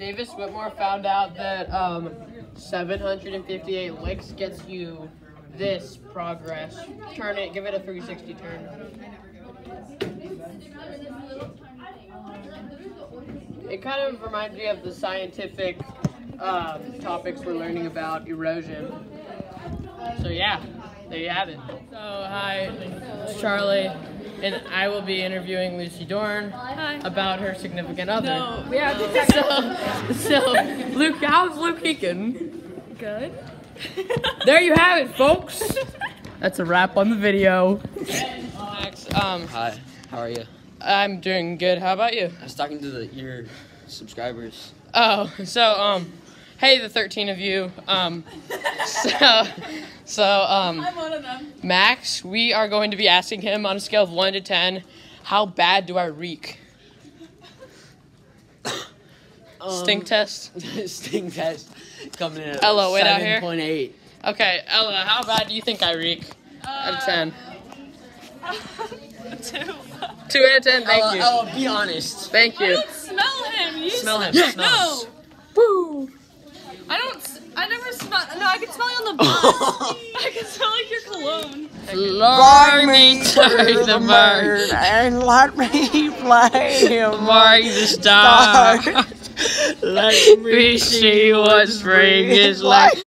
Davis Whitmore found out that um, 758 licks gets you this progress. Turn it, give it a 360 turn. It kind of reminds me of the scientific um, topics we're learning about erosion. So yeah, there you have it. So hi, it's Charlie, and I will be interviewing Lucy Dorn about her significant other. No, we have to So, so Luke, how's Luke Eakin? Good. There you have it, folks. That's a wrap on the video. Next, um, Hi, how are you? I'm doing good. How about you? I was talking to the, your subscribers. Oh, so um, hey, the 13 of you. Um, so, so um, I'm one of them. Max, we are going to be asking him on a scale of one to ten, how bad do I reek? Stink test. Sting test coming in at Ella, wait out here. 7.8. Okay, Ella, how bad do you think I reek? Out of ten. Two. Two out of ten. Thank Ella, you. Ella, be honest. Thank I you. don't smell him. You Smell him. smell- Smell No. Woo. I don't. s- I never smell. No, I can smell you on the bus. I can smell like your Fly me to the bird. and let me play Among the stars. Let me see what spring is like.